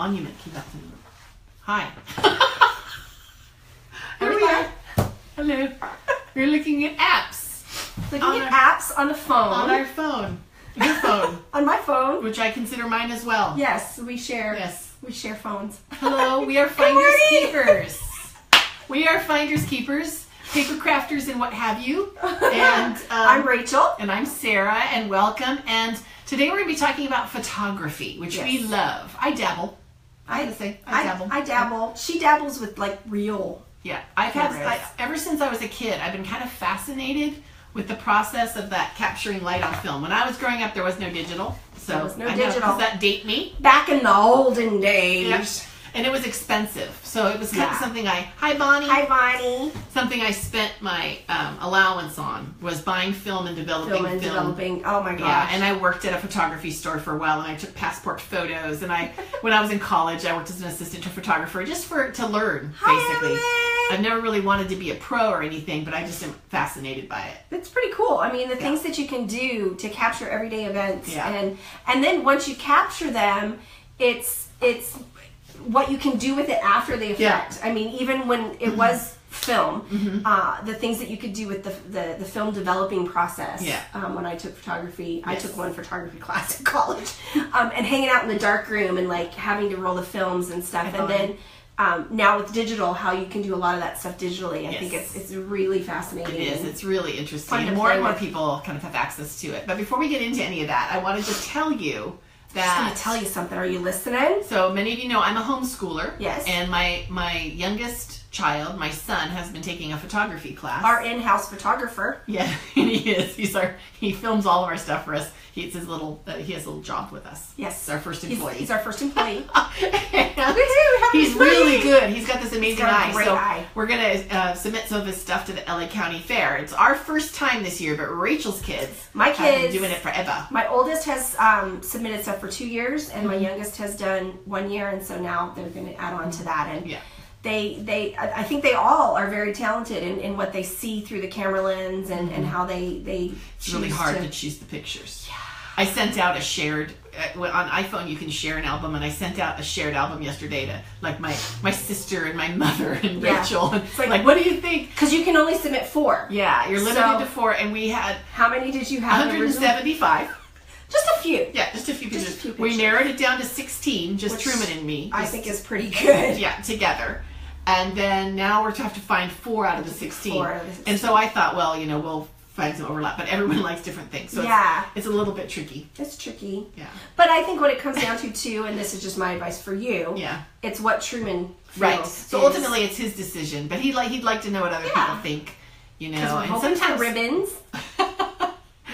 monument came up to me. Hi. Here we are. Hello. We're looking at apps Looking On at our- apps on the phone. on our phone. Your phone, on my phone. which I consider mine as well. Yes, we share. Yes. We share phones. Hello, we are finders keepers. We are finders keepers, paper crafters, and what have you. And um, I'm Rachel. and I'm Sarah, and welcome. And today we're going to be talking about photography, which we love. I dabble. I gotta say, I, I dabble. I dabble. She dabbles with like real. Yeah, I've had I, ever since I was a kid. I've been kind of fascinated with the process of that capturing light on film. When I was growing up, there was no digital, so There was no I know, digital. Does that date me? Back in the olden days. Yes. And it was expensive, so it was kind of something I. Hi, Bonnie. Hi, Bonnie. Something I spent my um, allowance on was buying film and developing Film and developing. Oh my gosh. Yeah, and I worked at a photography store for a while, and I took passport photos. And I, when I was in college, I worked as an assistant to a photographer just for to learn, Hi, basically. I've never really wanted to be a pro or anything, but I just am fascinated by it. It's pretty cool. I mean, the things that you can do to capture everyday events, Yeah. and and then once you capture them, it's it's what you can do with it after the Yeah. effect. I mean, even when it was film, uh, the things that you could do with the the, the film developing process. Yeah. Um, when I took photography, I took one photography class at college, um, and hanging out in the dark room and like having to roll the films and stuff, and then. Um, now with digital, how you can do a lot of that stuff digitally, I think it's it's really fascinating. It is. It's really interesting. Fun to And more and more with. people kind of have access to it. But before we get into any of that, I wanted to tell you I'm just gonna tell you something. Are you listening? So many of you know I'm a homeschooler. Yes. And my my youngest child, my son, has been taking a photography class. Our in-house photographer. Yeah, he is. He's our. He films all of our stuff for us. He's his little. Uh, he has a little job with us. Yes, It's our first employee. he's our first employee. And Woohoo, have he's really good. He's got this amazing got eye. great so eye. we're gonna uh, submit some of his stuff to the LA County Fair. It's our first time this year, but Rachel's kids, My have been kids- doing it forever. My oldest has um, submitted stuff for two years, and Mm-hmm. my youngest has done one year, and so now they're going to add on to that. And Yeah. They, they, I think they all are very talented in, in what they see through the camera lens and, and how they they. Mm-hmm. It's really hard to- to choose the pictures. Yeah. I sent out a shared uh, on iPhone. You can share an album, and I sent out a shared album yesterday to like my my sister and my mother and Yeah. Rachel. It's like- like, what do you think? Because you can only submit four. Yeah, you're limited So- to four, and we had How many did you have? 175. Just a few. Yeah, just a few Just a pictures. few We narrowed it down to 16, just Which Truman and me. I think is pretty good. yeah, together. And then now we're to have to find four out of the 16. Four out of the 16. And so I thought, well, you know, we'll find some overlap, but everyone likes different things. So Yeah. it's, it's a little bit tricky. It's tricky. Yeah. But I think what it comes down to too, and this is just my advice for you. Yeah. It's what Truman feels. Right. So is- ultimately it's his decision, but he'd like he'd like to know what other Yeah. people think, you know. And sometimes ribbons,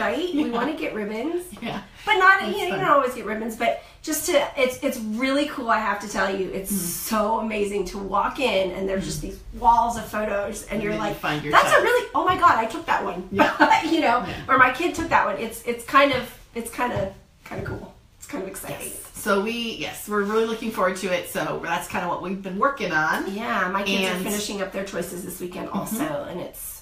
right? We want to get ribbons, Yeah. but not you, you don't always get ribbons. But just to it's it's really cool. I have to tell you, it's Hmm. so amazing to walk in and there's just these walls of photos, and, you're then you like, find your that's type." a really oh my god, I took that one. Yeah. you know, Yeah. or my kid took that one. It's it's kind of it's kind of kind of cool. It's kind of exciting. So we yes, we're really looking forward to it. So that's kind of what we've been working on. Yeah, my kids And- Mm-hmm. are finishing up their choices this weekend also, and it's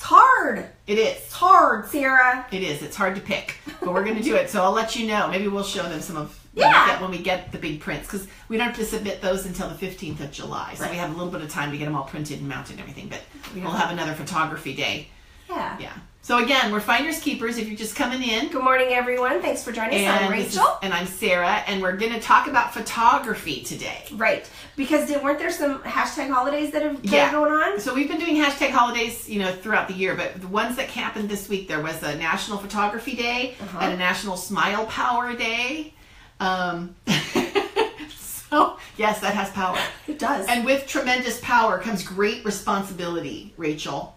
it's hard. It is. It's hard, Sarah. It is. It's hard to pick, but we're going to do it. So I'll let you know. Maybe we'll show them some of when Yeah. we get, when we get the big prints because we don't have to submit those until the 15th of July. So Right. we have a little bit of time to get them all printed and mounted and everything. But We we'll have another photography day. Yeah. Yeah. So again, we're finders keepers. If you're just coming in, Good morning, everyone. Thanks for joining us. I'm this is- Rachel. and I'm Sarah, and we're going to talk about photography today. Right, because did, weren't there some hashtag holidays that, have, been Yeah. going on? So we've been doing hashtag holidays, you know, throughout the year, but the ones that happened this week, there was a National Photography Day Uh-huh. and a National Smile Power Day. Um, so yes, that has power, It does. and with tremendous power comes great responsibility. Rachel,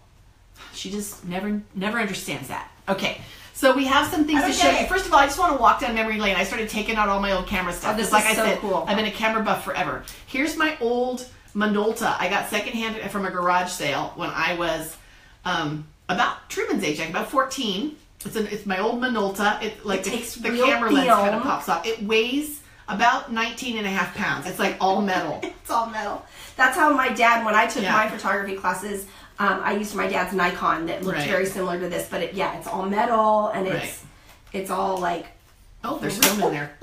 she just never never understands that. Okay. So we have some things to show you. First of all, I just want to walk down memory lane. I started taking out all my old camera stuff. Oh, this like is I so said, cool. I've been a camera buff forever. Here's my old Minolta. I got secondhand from a garage sale when I was um, about Truman's age, like about 14. It's an, it's my old Minolta. It like It the, takes the real camera lens kind of pops off. It weighs about 19 and a half pounds. It's like all metal. it's all metal. That's how my dad, when I took Yeah. my photography classes, um, I used my dad's Nikon that looked Right. very similar to this, but it, yeah, it's all metal and it's Right. it's all like Oh, there's film in there.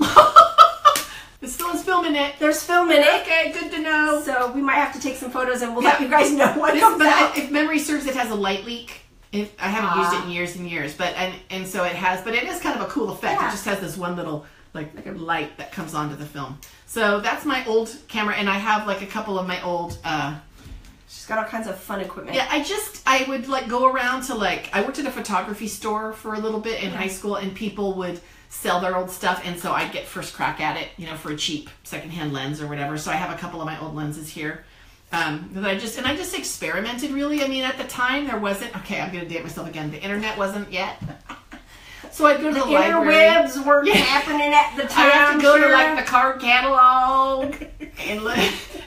It still has film in it. There's film in it. Okay, good to know. So we might have to take some photos and we'll Yeah. let you guys know what This- comes but out. if memory serves, it has a light leak. If, I haven't used it Ah. in years and years, but and and so it has, but it is kind of a cool effect. Yeah. It just has this one little like, like a light that comes onto the film. So that's my old camera, and I have like a couple of my old. uh She's got all kinds of fun equipment. Yeah, I just I would like go around to like I worked at a photography store for a little bit in high school, and people would sell their old stuff, and so I'd get first crack at it, you know, for a cheap secondhand lens or whatever. So I have a couple of my old lenses here. Um, that I just and I just experimented really. I mean, at the time there wasn't. Okay, I'm gonna date myself again. The internet wasn't yet, so I'd go to the, library. Interwebs were Yeah. happening at the time. I have to go to like the card catalog and look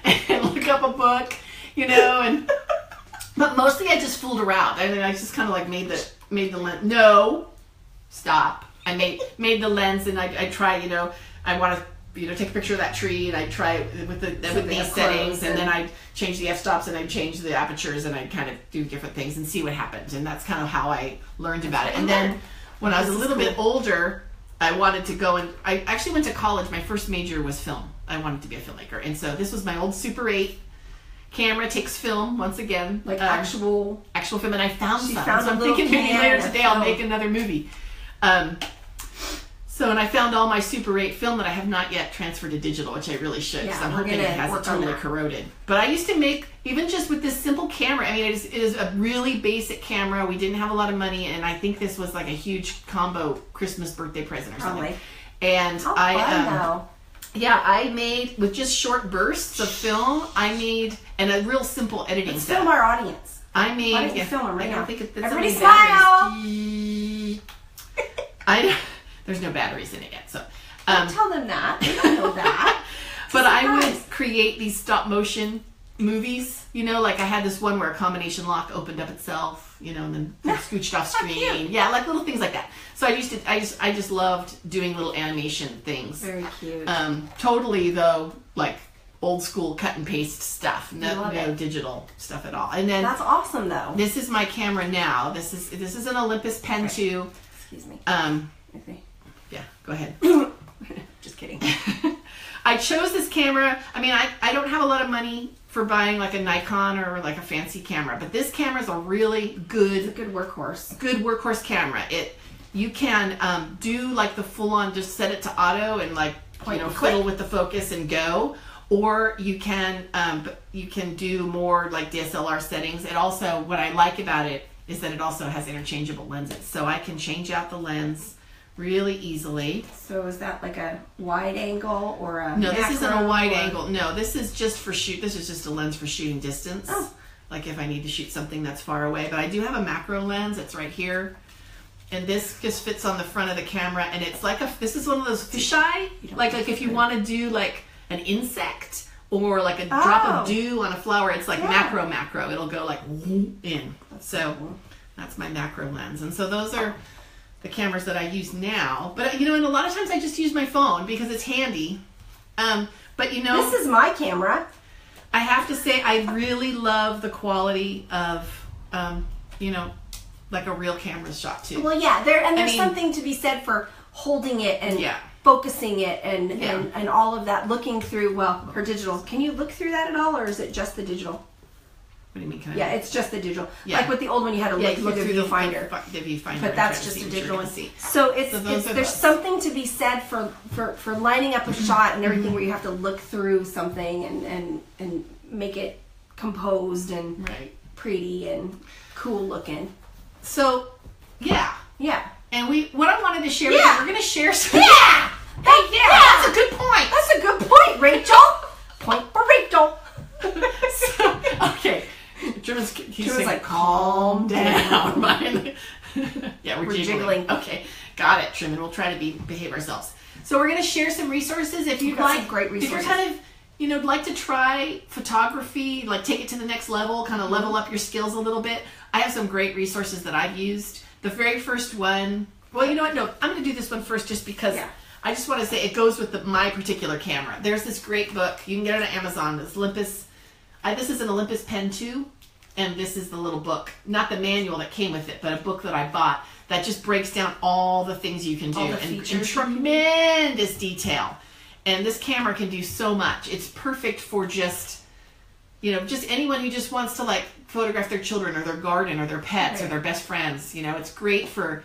and look up a book, you know, and but mostly I just fooled around. I mean, I just kind of like made the made the lens. No, stop. I made made the lens, and I I try, you know, I want to. You know, take a picture of that tree, and I try it with the with these settings, close and then and- I change the f stops, and I change the apertures, and I kind of do different things and see what happens, and that's kind of how I learned about it. And then when I was a little bit older, I wanted to go and I actually went to college. My first major was film. I wanted to be a filmmaker, and so this was my old Super 8 camera. Takes film once again, like um, actual. actual film, and I found some. found so I'm thinking maybe later today I'll make another movie. Um, so and I found all my Super 8 film that I have not yet transferred to digital, which I really should. 'cause Yeah, I'm hoping it hasn't totally corroded. But I used to make even just with this simple camera. I mean, it is, it is a really basic camera. We didn't have a lot of money, and I think this was like a huge combo Christmas birthday present or something. Probably. And How I fun um, yeah, I made with just short bursts of film. I made and a real simple editing Let's set. film our audience. I mean, Why don't you yeah, film 'em right I don't now? think it, Everybody smile! I there's no batteries in it yet, so. Um, Tell them that. They don't know that. but I would create these stop motion movies. You know, like I had this one where a combination lock opened up itself. You know, and then scooched off screen. Yeah, like little things like that. So I used to. I just. I just loved doing little animation things. Very cute. Um, totally though, like old school cut and paste stuff. No, no it. digital stuff at all. And then That's awesome though. this is my camera now. This is this is an Olympus Pen 2. Excuse me. Um, Okay. yeah, go ahead. Just kidding. I chose this camera. I mean, I, I don't have a lot of money for buying like a Nikon or like a fancy camera, but this camera is a really It's a good good workhorse. good workhorse camera. It you can um, do like the full on just set it to auto and like Point you know fiddle with the focus and go, or you can um, you can do more like DSLR settings. It also what I like about it is that it also has interchangeable lenses, so I can change out the lens really easily. So is that like a wide angle or a No, this isn't a wide or- angle. No, this is just for shoot. This is just a lens for shooting distance. Oh. Like if I need to shoot something that's far away. But I do have a macro lens. It's right here. And this just fits on the front of the camera. And it's like a, this is one of those fisheye. Like, like if you want to do like an insect or like a drop of Oh. dew on a flower, it's like Yeah. macro, macro. It'll go like in. So cool. that's my macro lens. And so those are the cameras that I use now. But you know, and a lot of times I just use my phone because it's handy. Um, but you know, This is my camera. I have to say I really love the quality of, um, you know, like a real camera shot too. Well, yeah, there and there's mean- something to be said for holding it and Yeah. Focusing it and, Yeah. and and all of that. Looking through well, her digital. Can you look through that at all, or is it just the digital? what do you mean? Can I? Yeah, it's just the digital. Yeah. Like with the old one, you had to yeah. look through look the through the viewfinder. The, the viewfinder. but that's just a digital one. see. So it's, So it's there's those. something to be said for, for for lining up a shot and everything Mm-hmm. where you have to look through something and and and make it composed and Right. pretty and cool looking. So, yeah. Yeah. And we, what I wanted to share with Yeah. you, we're going to share some. Yeah. Hey, yeah, that's a good point. That's a good point, Rachel. point for Rachel. so, okay. Truman's, he's Truman's saying, like, calm calm down. Yeah, we're, We're jiggling. jiggling. Okay, got it, Truman. We'll try to be behave ourselves. So we're going to share some resources. If you'd got some like, great resources. if you're kind of, you know, like to try photography, like take it to the next level, kind of mm-hmm. level up your skills a little bit. I have some great resources that I've used. The very first one, well, you know what? No, I'm going to do this one first just because. Yeah. I just want to say it goes with the, my particular camera. There's this great book. You can get it on Amazon. This Olympus. I, this is an Olympus Pen 2, and this is the little book, not the manual that came with it, but a book that I bought that just breaks down all the things you can do in, in features you can do. tremendous detail. and this camera can do so much. It's perfect for just you know just anyone who just wants to like photograph their children or their garden or their pets or their best friends. You know, it's great for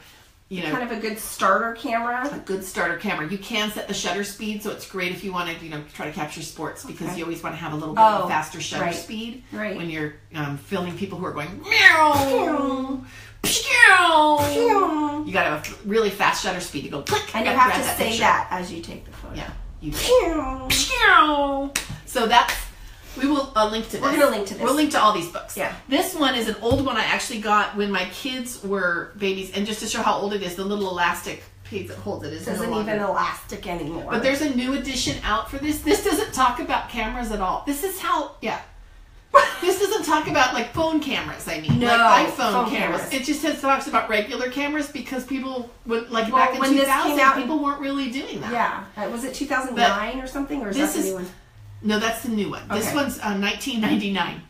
you know Kind of a good starter camera. a good starter camera. You can set the shutter speed, so it's great if you want to, you know, try to capture sports because Okay. you always want to have a little bit of Oh, a faster shutter right. speed Right. when you're um, filming people who are going meow, pew. You got to have a really fast shutter speed to go click And you grab have to say picture. that as you take the photo. Yeah, you. Pew. Pew. So that's we will uh, link to this. We're gonna link to this. We'll link to all these books. Yeah. This one is an old one I actually got when my kids were babies, and just to show how old it is, the little elastic piece that holds it is Doesn't longer. even elastic anymore. But there's a new edition out for this. This doesn't talk about cameras at all. This is how, yeah. this doesn't talk about like phone cameras. I mean, No, like iPhone phone cameras. cameras. It just has, talks about regular cameras because people, would, like Well, back in when this 2000, came out- people weren't really doing that. yeah. Uh, was it 2009 or something? Or is this that is- new one? No, that's the new one. This Okay. one's uh, 1999.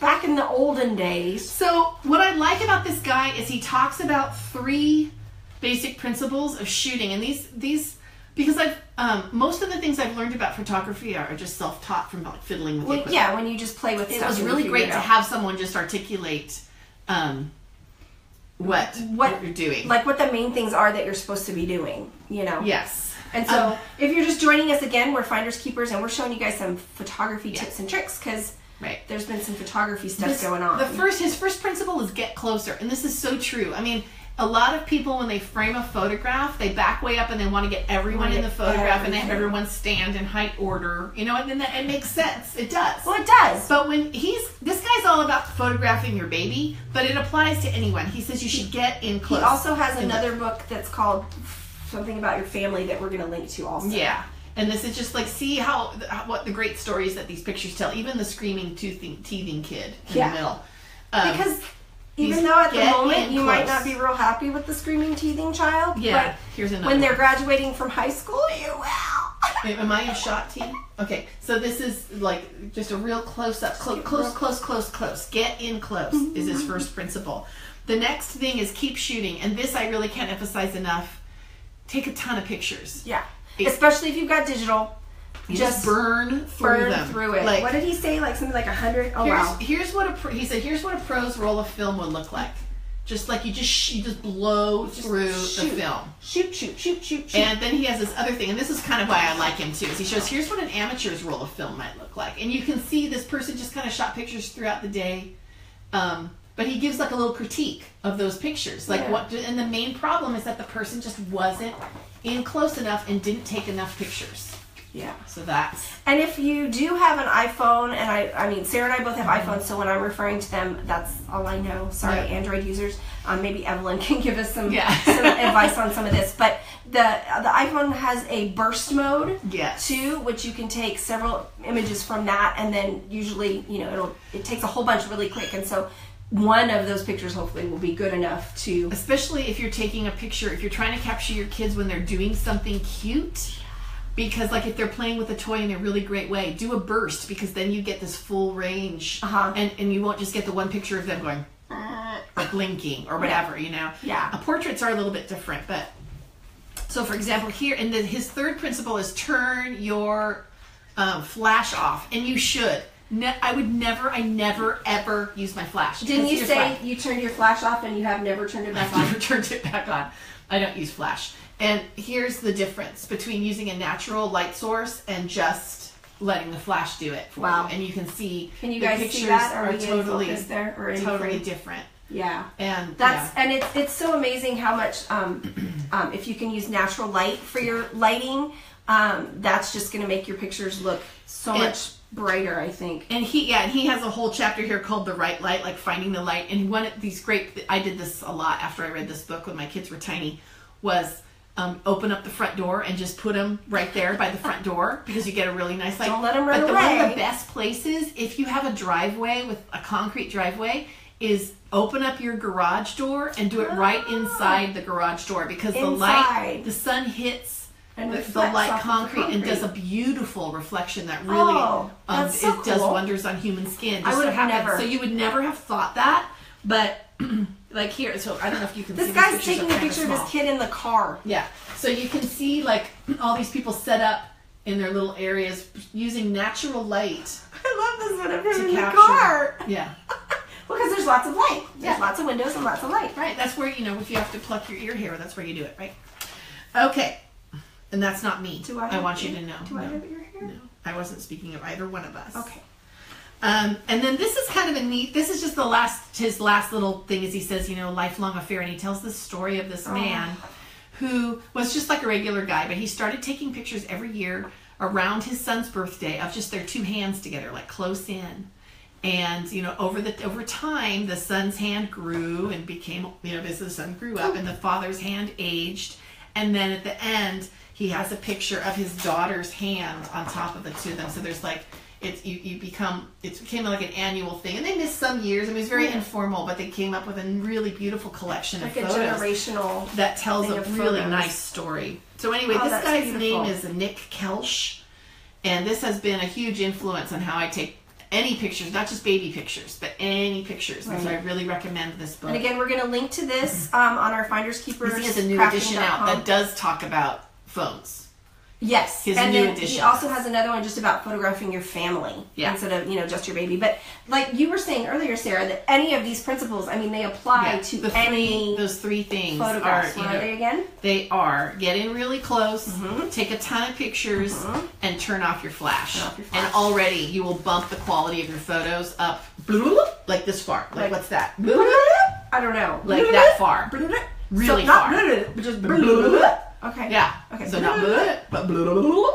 Back in the olden days. So, what I like about this guy is he talks about three basic principles of shooting, and these these because I've um, most of the things I've learned about photography are, just self taught from like fiddling with the Well, equipment. yeah, when you just play with it stuff. was and really figure great it to out. have someone just articulate um, what, What- what you're doing. like what the main things are that you're supposed to be doing. You know. yes, And so, Um, if you're just joining us again, we're Finders Keepers, and we're showing you guys some photography Yeah. tips and tricks because right. there's been some photography stuff This- going on. The first, his first principle is get closer, and this is so true. I mean, a lot of people when they frame a photograph, they back way up and they want to get everyone Wanna in the get photograph, and they have everyone stand in height order. You know, and then that, it makes sense. It does. well, it does. But when he's this guy's all about photographing your baby, but it applies to anyone. He says you should get in close. He also has another book that's called something about your family that we're going to link to also. Yeah. And this is just like see how, how what the great stories that these pictures tell. Even the screaming, teething, teething kid in Yeah. the middle. Um, Because even though at the moment you might not be real happy with the screaming, teething child, yeah. Here's but another. when they're graduating from high school, you will. Wait, am I in shot T? Okay, so this is like just a real close up, close, close, close, close, close. Get in close is his first principle. The next thing is keep shooting, and this I really can't emphasize enough. Take a ton of pictures. Yeah. It- Especially if you've got digital. You Just just burn through Burn them. through it. Like, what did he say? Like something like a hundred? Oh here's, wow. here's what a pro, he said. Here's what a pro's roll of film would look like. Just like you just you just blow through shoot. the film. Shoot, shoot, shoot, shoot, shoot. And then he has this other thing, and this is kind of why I like him too. Is he shows here's what an amateur's roll of film might look like, and you can see this person just kind of shot pictures throughout the day, um, but he gives like a little critique of those pictures, like Yeah. what. And the main problem is that the person just wasn't in close enough and didn't take enough pictures. yeah. So that's And if you do have an iPhone, and I, I mean, Sarah and I both have iPhones, so when I'm referring to them, that's all I know. Sorry, Yeah. Android users. Um, maybe Evelyn can give us some, Yeah. some advice on some of this. But the the iPhone has a burst mode Yes. too, which you can take several images from that, and then usually, you know, it'll it takes a whole bunch really quick, and so one of those pictures hopefully will be good enough to. especially if you're taking a picture if you're trying to capture your kids when they're doing something cute because like if they're playing with a toy in a really great way do a burst because then you get this full range Uh-huh. and and you won't just get the one picture of them going "Uh," or blinking or whatever you know Yeah. Uh, portraits are a little bit different but so for example here and then his third principle is turn your um, flash off and you should ne- i would never i never ever use my flash Didn't you say why. you turned your flash off and you have never turned it back I've on? never turned it back on. I don't use flash. And here's the difference between using a natural light source and just letting the flash do it for Wow. you. And you can see Can you the guys pictures see that? Are are totally there or totally different. Yeah. And That's yeah. and it's it's so amazing how much um, um, if you can use natural light for your lighting, um, that's just going to make your pictures look so And- much brighter. I think. and he yeah, and he has a whole chapter here called the right light, like finding the light. And one of these great I did this a lot after I read this book when my kids were tiny, was um, open up the front door and just put them right there by the front door because you get a really nice light. Don't let 'em run but the, one of the best places, if you have a driveway with a concrete driveway, is open up your garage door and do it right Ah. inside the garage door because the light, the sun hits And the, the light off the concrete, and does a beautiful reflection that really Oh, um, so it does wonders on human skin. I would so have never- So you would never have thought that. But like here, so I don't know if you can see This guy's taking a picture of his kid in the car. Yeah. So you can see like all these people set up in their little areas using natural light I love this one of him in the capture. car. Yeah. Because there's lots of light. There's Yeah. lots of windows and lots of light. Right. That's where you know if you have to pluck your ear hair, that's where you do it, right? Okay. And that's not me. Do I? I want you to know. Do I have your hair? No, I wasn't speaking of either one of us. Okay. Um, and then this is kind of a neat. This is just the last his last little thing is he says you know lifelong affair, and he tells the story of this man who was just like a regular guy, but he started taking pictures every year around his son's birthday of just their two hands together, like close in. And you know, over the over time, the son's hand grew and became you know as the son grew up, and the father's hand aged, and then at the end, he has a picture of his daughter's hand on top of the two of them. So there's like it's you, you become it became like an annual thing, and they missed some years. I mean, it was very Yeah. informal, but they came up with a really beautiful collection Like of a photos generational. that tells a really photos. nice story. So anyway, Oh, this guy's beautiful. name is Nick Kelsh, and this has been a huge influence on how I take any pictures, not just baby pictures, but any pictures. And so I really recommend this book. And again, we're going to link to this um, on our Finders Keepers. this is a new edition out that does talk about phones. Yes, His and then he also has another one just about photographing your family Yeah. instead of you know just your baby. But like you were saying earlier, Sarah, that any of these principles, I mean, they apply Yeah, to the three, any those three things photographs. are, you What know, are they again? They are get in really close, Mm-hmm. take a ton of pictures, and turn off your flash. Turn off your And already you will bump the quality of your photos up like this far. Like, Like- what's that? I don't know. Like that far. so Really not far. but just okay. Yeah. Okay. So not blue. but blue.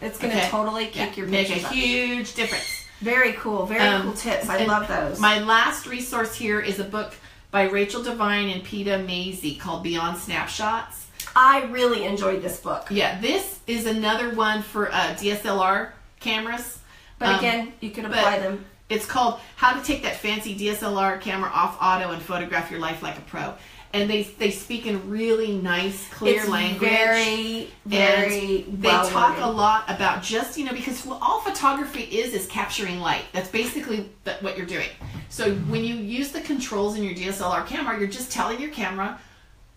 It's gonna Okay. totally kick yeah, your make a up. huge difference. Very cool. Very Um, cool tips. I love those. My last resource here is a book by Rachel Devine and Peta Mazey called Beyond Snapshots. I really enjoyed this book. Yeah, this is another one for uh, DSLR cameras. But Um, again, you can apply them. It's called How to Take That Fancy DSLR Camera Off Auto and Photograph Your Life Like a Pro. And they they speak in really nice, clear It's language. very, very and they well talk a lot about just you know because all photography is is capturing light. That's basically what you're doing. So when you use the controls in your dslr camera you're just telling your camera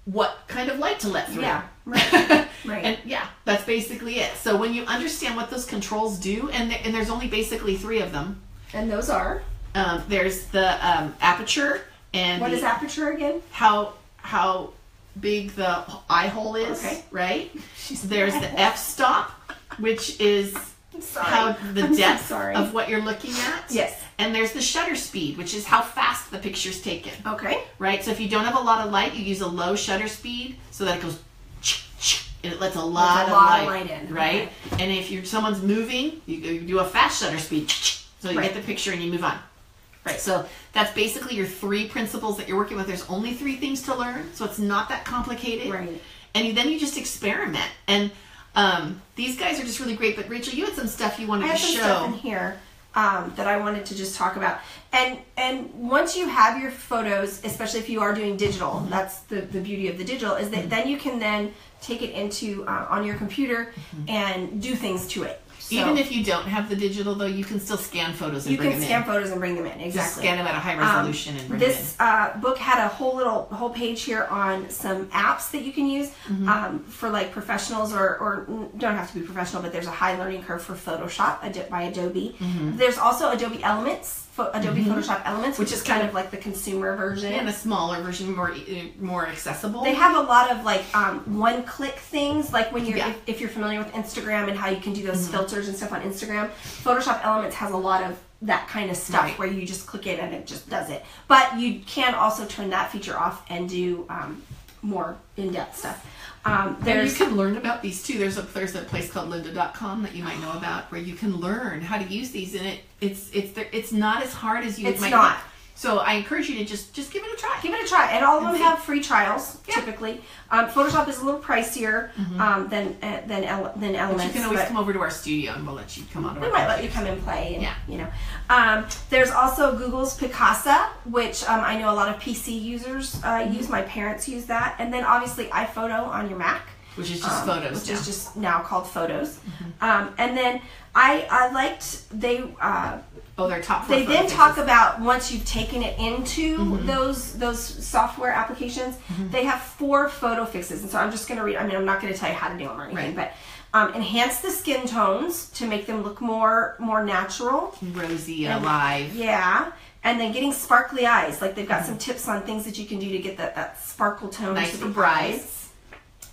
what kind of light to let through. Yeah, right, right. and yeah that's basically it. So when you understand what those controls do and, th- and there's only basically three of them. And those are? Um, there's the um, aperture and what the, is aperture again? how how big the eye hole is Okay. right there's the f-stop which is sorry. how the I'm so depth sorry. of what you're looking at. Yes. And there's the shutter speed, which is how fast the picture's taken. Okay. Right? So if you don't have a lot of light, you use a low shutter speed so that it goes and it lets a lot, a of, lot light, of light in. Right? And if you're someone's moving, you, you do a fast shutter speed. So you Right. get the picture and you move on. Right. So that's basically your three principles that you're working with. There's only three things to learn, so it's not that complicated. Right. And you, then you just experiment. And um, these guys are just really great. But Rachel, you had some stuff you wanted I have to some show. stuff in here um, that I wanted to just talk about. And and once you have your photos, especially if you are doing digital, Mm-hmm. that's the, the beauty of the digital is that then you can then take it into uh, on your computer and do things to it. So. Even if you don't have the digital, though, you can still scan photos and bring them in. you bring can them scan in. photos and bring them in, Exactly. Just scan them at a high Um, resolution and bring this uh, book had a whole little whole page here on some apps that you can use Mm-hmm. um, for like professionals or, or don't have to be professional, but there's a high learning curve for Photoshop by Adobe. Mm-hmm. There's also Adobe Elements, Adobe Photoshop Elements, which, is kind of like the consumer version. And a smaller version, more e- more accessible. They have a lot of like um, one click things, like when you're Yeah. if, if you're familiar with Instagram and how you can do those filters and stuff on Instagram. Photoshop Elements has a lot of that kind of stuff Right. where you just click it and it just does it. But you can also turn that feature off and do um, more in depth stuff. Um, And you there's can learn about these too. There's a there's a place called lynda.com that you might know about where you can learn how to use these and it it's it's there- it's not as hard as you It's might not. So I encourage you to just just give it a try. give it a try, and all of them see. have free trials Yeah. typically. Um, Photoshop is a little pricier um, than uh, than ele- than But Elements. you can always but- come over to our studio and we'll let you come on to We might let you come and play. And, Yeah. You know, um, there's also Google's Picasa, which um, I know a lot of PC users uh, Mm-hmm. use. My parents use that, and then obviously iPhoto on your Mac, which is just um, photos which now. Mm-hmm. is just now called Photos. Um, and then I I liked they uh, Oh, their top four they then talk about once you've taken it into Mm-hmm. those those software applications, they have four photo fixes. And so I'm just going to read. I mean, I'm not going to tell you how to do them or anything, Right. but um, enhance the skin tones to make them look more more natural. rosy And- alive. Yeah. And then getting sparkly eyes. Like they've got some tips on things that you can do to get that, that sparkle tone Nice to for the brides. eyes.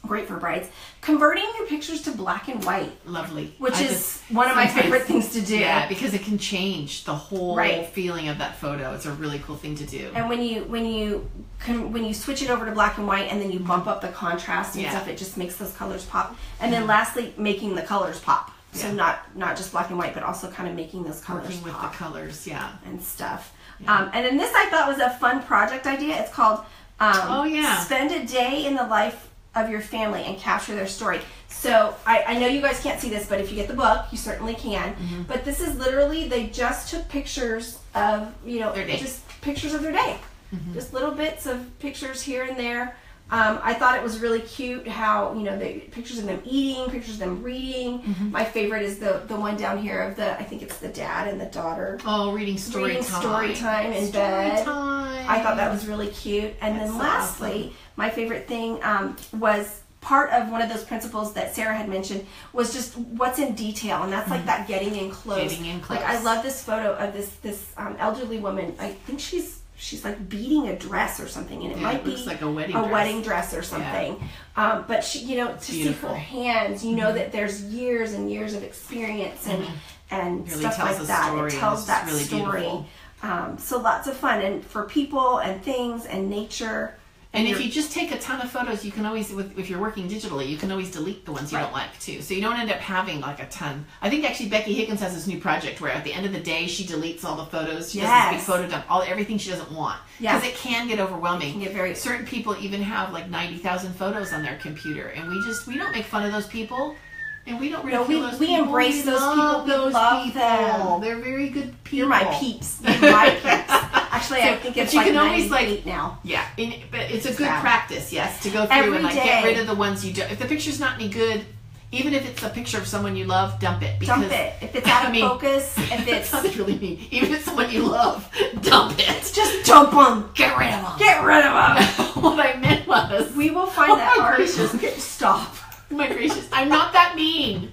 Great for brides. Converting your pictures to black and white, Lovely. which I is just- one of my favorite things to do. Yeah, because it can change the whole Right. feeling of that photo. It's a really cool thing to do. And when you when you can, when you switch it over to black and white and then you bump up the contrast and Yeah. stuff, it just makes those colors pop. And then lastly, making the colors pop. So Yeah. not not just black and white, but also kind of making those colors Working with pop the colors, yeah. and stuff. Um, and then this I thought was a fun project idea. It's called um, Oh, yeah. spend a day in the life of your family and capture their story. So I, I know you guys can't see this, but if you get the book, you certainly can. Mm-hmm. But this is literally they just took pictures of you know Their day. just pictures of their day, Mm-hmm. just little bits of pictures here and there. Um, I thought it was really cute how you know the pictures of them eating, pictures of them reading. Mm-hmm. My favorite is the the one down here of the I think it's the dad and the daughter Oh, reading story reading time. story time in Story bed. time. I thought that was really cute. And That's then lastly, my favorite thing um, was part of one of those principles that Sarah had mentioned was just what's in detail, and that's like that getting in close. Mm-hmm. Getting in close. Like I love this photo of this this um, elderly woman. I think she's she's like beating a dress or something, and it Yeah, might it be like a wedding a dress. wedding dress or something. Um, but she, you know, to see her hands, you Mm-hmm. know that there's years and years of experience and and Really stuff like that. story, It tells it's that really story. Um, so lots of fun, and for people and things and nature. And if you just take a ton of photos, you can always, with, if you're working digitally, you can always delete the ones you don't like too. So you don't end up having like a ton. I think actually Becky Higgins has this new project where at the end of the day she deletes all the photos. She does this big Yes. photo dump, all everything she doesn't want. Yeah. Because it can get overwhelming. can get very- Certain people even have like ninety thousand photos on their computer, and we just we don't make fun of those people. And we don't No, ridicule we- those we people. embrace those love people. We Those love people. them. They're very good people. You're my peeps. You're my peeps. Actually, I So- think but it's you like can always, like- now. Yeah, and, but it's a good practice, yes, to go through Every and like day. get rid of the ones you don't. If the picture's not any good, even if it's a picture of someone you love, dump it. Because, Dump it. If it's out of I mean, focus, if That it's sounds really mean. Even if it's someone you love, dump it. just dump them. Get rid of them. Get rid of them. what I meant was, We will find Oh that my art. gracious. Stop. oh my gracious, I'm not that mean.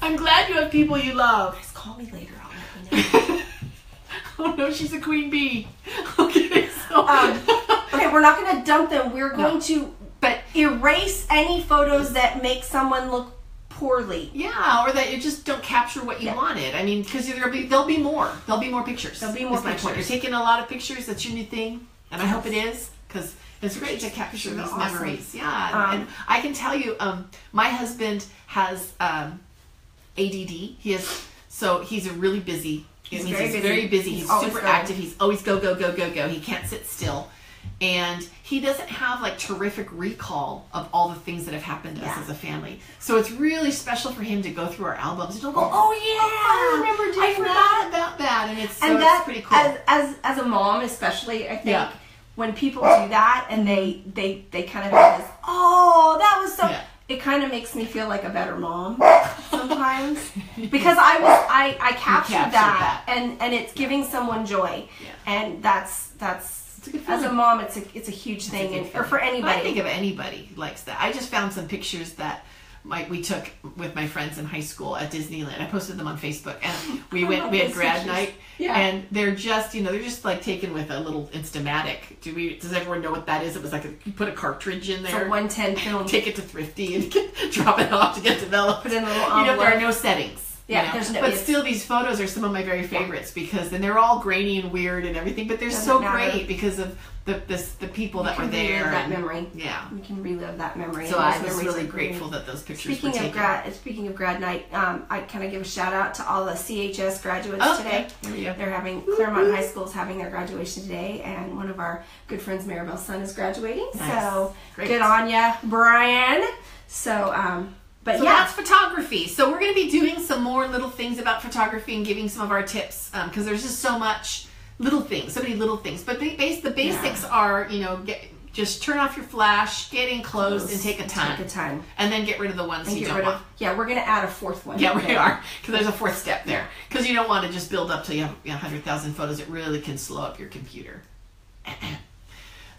I'm glad you have people you love. Just call me later. I'll let you know. oh no, she's a queen bee. Okay, so. Um, okay, we're not going to dump them. We're going to but erase any photos that make someone look poorly. Yeah, or that you just don't capture what you Yeah. wanted. I mean, because there'll be there'll be more. There'll be more pictures. There'll be more my point. You're taking a lot of pictures. That's your new thing, and I hope it is because it's great to capture these awesome. memories. Yeah, Um, and I can tell you, um, my husband has um, ADD. He has so he's a really busy. He's very he's busy. very busy. He's He's, super going. active. He's always go go go go go. He can't sit still. And he doesn't have like terrific recall of all the things that have happened to Yeah. us as a family. So it's really special for him to go through our albums and go, Oh, oh, yeah, I remember doing I forgot that about that. And it's, so and it's pretty cool. as, as as a mom especially i think Yeah. when people do that and they they they kind of oh that was so Yeah. it kind of makes me feel like a better mom sometimes because i was i i captured, captured that, that. and and it's giving someone joy Yeah. and that's that's a as a mom it's a it's a huge It's thing good and, or for But anybody I think of anybody likes that. I just found some pictures that my, we took with my friends in high school at Disneyland. I posted them on Facebook, and we went. We had grad pictures. night, Yeah. and they're just you know they're just like taken with a little Instamatic. Do we? Does everyone know what that is? It was like a, you put a cartridge in there. a 110 film take it to Thrifty and get, drop it off to get developed. Put in a little You know, there are no settings. You Yeah, know? there's no- But still, these photos are some of my very favorites because then they're all grainy and weird and everything. But they're Doesn't so matter. great because of the this, the people You that were there. that and- memory Yeah. we can relive that memory So I was really grateful that those pictures Speaking were of grad, speaking of grad night, um, I kind of give a shout out to all the CHS graduates Oh, today. okay. There we go. They're having Claremont High School is having their graduation today, and one of our good friends, Maribel's son, is graduating. Nice. So Great. good on ya, Brian. So, um, but So yeah, that's photography. So we're going to be doing some more little things about photography and giving some of our tips um, because there's just so much little things, so many little things. But the, base, the basics are, you know, get, Just turn off your flash, get enclosed, and take a ton. Take a ton. And then get rid of the ones And you don't want. of. Yeah, we're gonna add a fourth one. Yeah, we there. are. Because there's a fourth step there. Because you don't want to just build up till you have you 100,000 photos. It really can slow up your computer.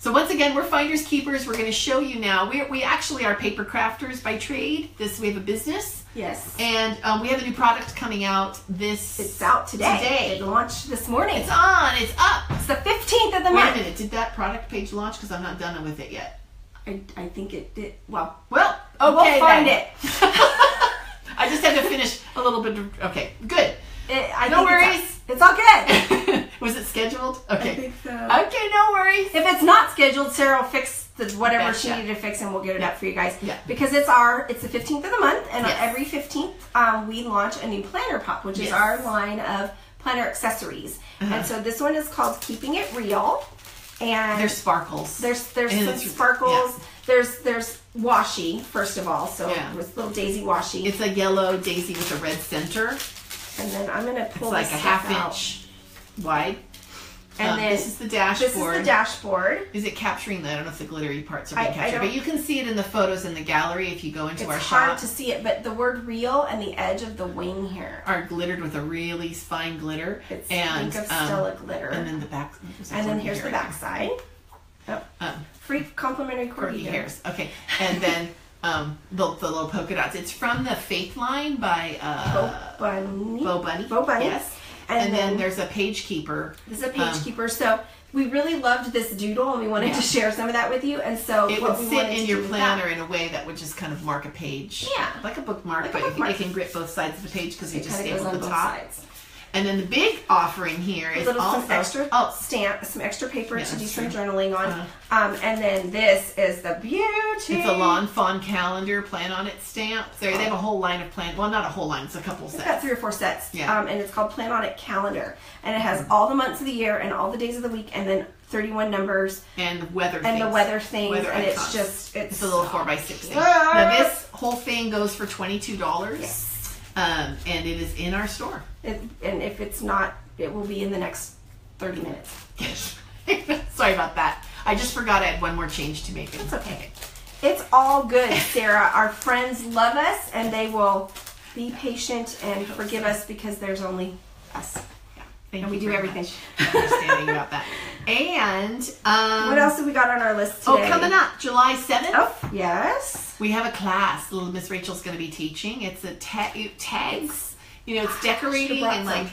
so once again, we're finders keepers. We're going to show you now. We we actually are paper crafters by trade. This we have a business, Yes. and um, we have a new product coming out. This It's out today. Today. It launched this morning. It's on. It's up. It's the 15th of the Wait a month. minute. Did that product page launch? Because I'm not done with it yet. I, I think it did. Well, Well, okay. we'll find then. it. I just had to finish a little bit. Of, okay, good. It- I No worries. It's, it's all good. Was it scheduled? Okay. think so. Okay, no worries. If it's not scheduled, Sarah will fix the, whatever she needed to fix, and we'll get it up for you guys. Yeah. Because it's our it's the fifteenth of the month, and Yes. on every fifteenth, um, we launch a new planner pop, which is our line of planner accessories. Uh-huh. And so this one is called Keeping It Real, and There's sparkles. there's there's And some it's- sparkles. There's there's washi first of all, so Yeah. with little daisy washi, It's a yellow daisy with a red center. and then I'm gonna It's pull like a half out. inch wide. And Um, then this is the dashboard. This is the dashboard. Is it capturing the? I don't know if the glittery parts are being I captured, but you can see it in the photos in the gallery if you go into our shop. It's hard to see it, but the word "real" and the edge of the wing here. Are glittered with a really fine glitter, It's and think of um, Stella glitter. and then the back. And then here's the back side. there. Um, Free complimentary corgi, corgi hairs. Okay, and then um, the, the little polka dots. It's from the Faith line by uh, Bo Bunny. Bo Bunny. Bo Bunny. Yes. And, And, then, then, there's a page keeper. this is a page um, keeper. So we really loved this doodle, and we wanted Yeah. to share some of that with you. And so It would sit in your planner in a way that would just kind of mark a page. Yeah. Like a bookmark, Like a but you- bookmark. you can grip both sides of the page because you It just staple on the top. sides. And then the big offering here is A is little also some extra oh stamp, some extra paper Yeah, to do some true. journaling on. Uh-huh. Um, and then this is the beauty. it's a lawn fawn calendar plan on it stamp. So they have a whole line of plan. Well, not a whole line. It's a couple It's got sets. three or four sets. Yeah. Um, and it's called Plan On It Calendar. And it has all the months of the year and all the days of the week and then 31 numbers And weather and the weather things. Weather and it's icons. just, it's, It's a little four by six thing. Now this whole thing goes for twenty two dollars. Yes. Um, and it is in our store. It, and if it's not, it will be in the next 30 minutes. Yes. Sorry about that. I just forgot I had one more change to make. It's okay. It's all good, Sarah. Our friends love us and they will be patient and forgive us because there's only us. Thank And we do very everything. understanding about that. And um, What else have we got on our list today? Oh, coming up, July seventh. Oh, yes. We have a class. Little Miss Rachel's going to be teaching. It's a ta- tags. You know, it's decorating and like.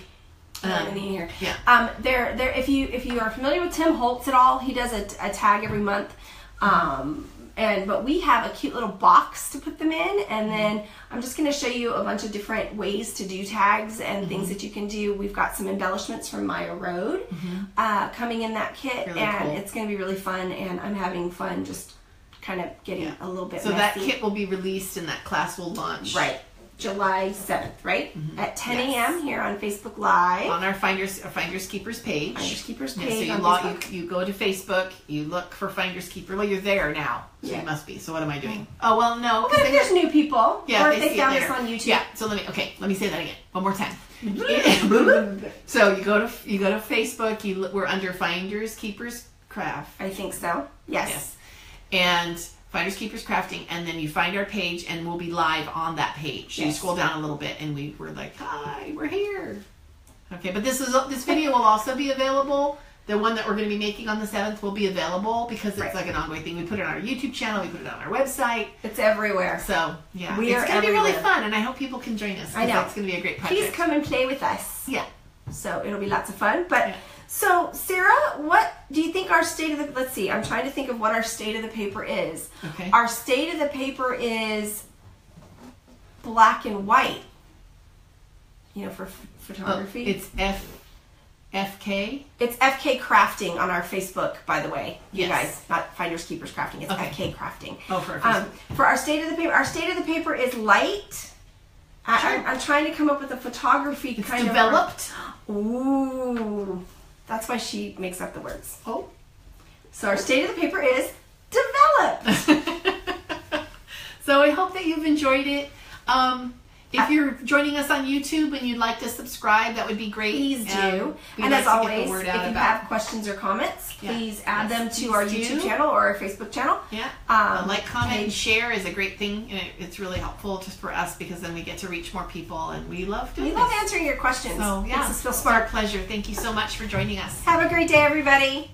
Um, in here. yeah. Um, there, there. If you if you are familiar with Tim Holtz at all, he does a, a tag every month. Um, and but we have a cute little box to put them in, and then I'm just going to show you a bunch of different ways to do tags and things Mm-hmm. that you can do. We've got some embellishments from Maya Road Mhm. uh, coming in that kit, Really and cool. it's going to be really fun. And I'm having fun just kind of getting Yeah. a little bit So that kit will be released and that class will launch. right, July 7th, right at 10 Mm-hmm. Yes. a.m. here on Facebook Live. On our Finders our Finders Keepers page. Finders Keepers Yeah, page so you, log, you you go to Facebook, you look for Finders Keeper. Well, you're there now, so Yeah. you must be. So what am I doing? Oh well, no. But if there's new people, Yeah, or they if they see found us on YouTube, Yeah. So let me. Okay. Let me say that again. One more time. so you go to you go to Facebook. You look- we're under Finders Keepers Craft. I think so. Yes. Yes. And Finders Keepers Crafting, and then you find our page, and we'll be live on that page. So you scroll down a little bit, and we were like, "Hi, we're here." Okay, but this is this video will also be available. The one that we're going to be making on the seventh will be available because it's Right. like an ongoing thing. We put it on our YouTube channel, we put it on our website. It's everywhere. So yeah, We it's are going to be really fun, and I hope people can join us. I know. it's going to be a great project. Please come and play with us. Yeah. So it'll be lots of fun. But Yeah. So Sarah, what do you think our state of the let's see, I'm trying to think of what our state of the paper is. Okay. Our state of the paper is black and white. You know, for f- Oh, photography. it's F FK. It's FK Crafting on our Facebook, by the way. You Yes. guys, not Finders Keepers Crafting. It's Okay. FK Crafting. Oh, for our Um, for our state of the paper, our state of the paper is light. I, I'm, I'm trying to come up with a photography It's kind developed. of. Developed. Ooh, that's why she makes up the words. Oh. So our state of the paper is developed. so I hope that you've enjoyed it. Um, If you're joining us on YouTube and you'd like to subscribe, that would be great. Please do. Um, and like as always, if you about- have questions or comments, Yeah. please add Yes, them to our do. YouTube channel or our Facebook channel. Yeah. Um, like, comment, and share is a great thing. and it- It's really helpful just for us because then we get to reach more people, and we love doing We love answering your questions. So yeah, Makes us feel it's our smart. pleasure. Thank you so much for joining us. Have a great day, everybody.